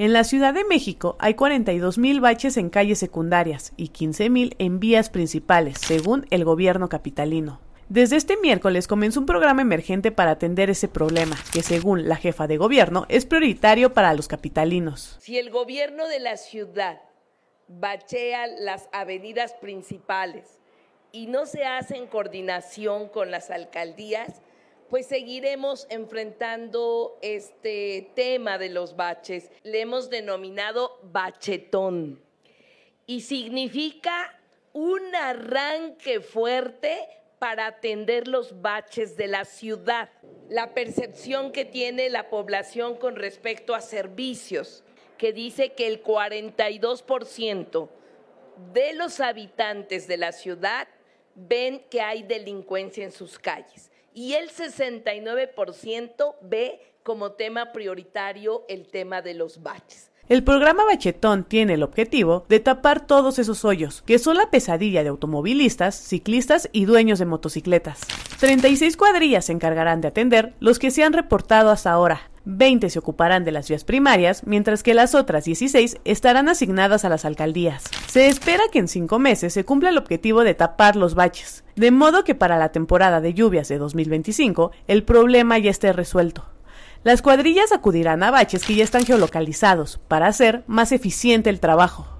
En la Ciudad de México hay 42 mil baches en calles secundarias y 15 mil en vías principales, según el gobierno capitalino. Desde este miércoles comenzó un programa emergente para atender ese problema, que según la jefa de gobierno es prioritario para los capitalinos. Si el gobierno de la ciudad bachea las avenidas principales y no se hace en coordinación con las alcaldías, pues seguiremos enfrentando este tema de los baches. Le hemos denominado bachetón y significa un arranque fuerte para atender los baches de la ciudad, la percepción que tiene la población con respecto a servicios, que dice que el 42% de los habitantes de la ciudad ven que hay delincuencia en sus calles y el 69% ve como tema prioritario el tema de los baches. El programa Bachetón tiene el objetivo de tapar todos esos hoyos, que son la pesadilla de automovilistas, ciclistas y dueños de motocicletas. 36 cuadrillas se encargarán de atender los que se han reportado hasta ahora. 20 se ocuparán de las vías primarias, mientras que las otras 16 estarán asignadas a las alcaldías. Se espera que en cinco meses se cumpla el objetivo de tapar los baches, de modo que para la temporada de lluvias de 2025 el problema ya esté resuelto. Las cuadrillas acudirán a baches que ya están geolocalizados para hacer más eficiente el trabajo.